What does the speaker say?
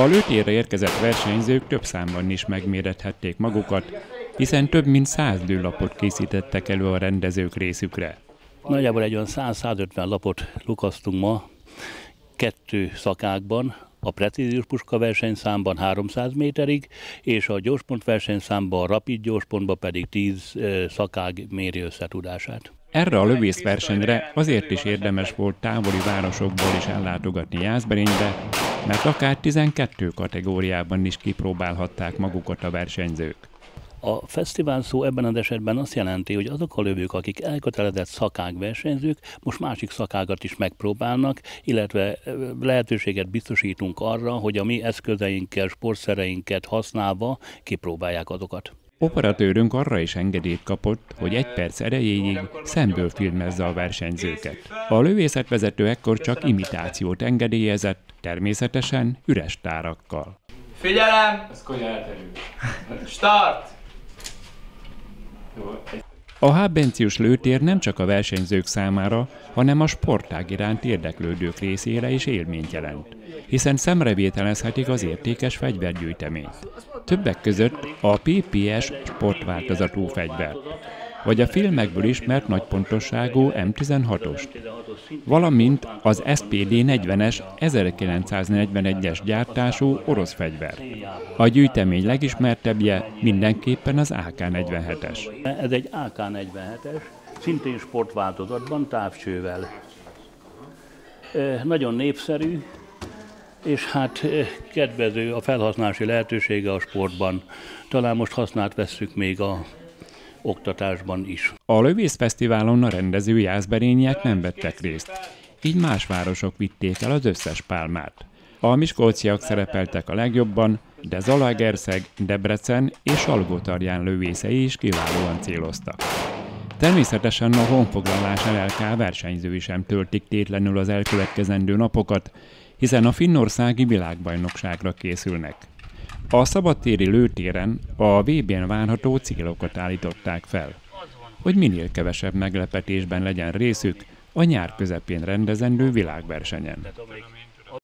A lőtérre érkezett versenyzők több számban is megmérethették magukat, hiszen több mint száz lőlapot készítettek elő a rendezők részükre. Nagyjából egy olyan 100-150 lapot lukasztunk ma, kettő szakákban, a precíziós puska versenyszámban 300 méterig, és a gyorspont versenyszámban, a rapid gyorspontban pedig 10 szakág méri összetudását. Erre a lövészversenyre azért is érdemes volt távoli városokból is ellátogatni Jászberénybe, mert akár 12 kategóriában is kipróbálhatták magukat a versenyzők. A fesztivál szó ebben az esetben azt jelenti, hogy azok a lövők, akik elkötelezett szakág versenyzők, most másik szakágat is megpróbálnak, illetve lehetőséget biztosítunk arra, hogy a mi eszközeinkkel, sportszereinket használva kipróbálják azokat. Operatőrünk arra is engedélyt kapott, hogy egy perc erejéig szemből filmezze a versenyzőket. A lövészetvezető ekkor csak imitációt engedélyezett, természetesen üres tárakkal. Figyelem! Ez Start! A Hábencius lőtér nem csak a versenyzők számára, hanem a sportág iránt érdeklődők részére is élményt jelent, hiszen szemrevételezhetik az értékes fegyvergyűjteményt. Többek között a PPS sportváltozatú fegyvert, vagy a filmekből ismert nagypontosságú M16-ost, valamint az SPD 40-es 1941-es gyártású orosz fegyver. A gyűjtemény legismertebbje mindenképpen az AK-47-es. Ez egy AK-47-es, szintén sportváltozatban, távcsővel. Nagyon népszerű, és hát kedvező a felhasználási lehetősége a sportban. Talán most használt vesszük még a oktatásban is. A lövészfesztiválon a rendező jászberényiek nem vettek részt, így más városok vitték el az összes pálmát. A miskolciak szerepeltek a legjobban, de Zalaegerszeg, Debrecen és Salgótarján lövészei is kiválóan céloztak. Természetesen a honfoglalás LLK versenyzői sem töltik tétlenül az elkövetkezendő napokat, hiszen a finnországi világbajnokságra készülnek. A szabadtéri lőtéren a VB-n várható célokat állították fel, hogy minél kevesebb meglepetésben legyen részük a nyár közepén rendezendő világversenyen.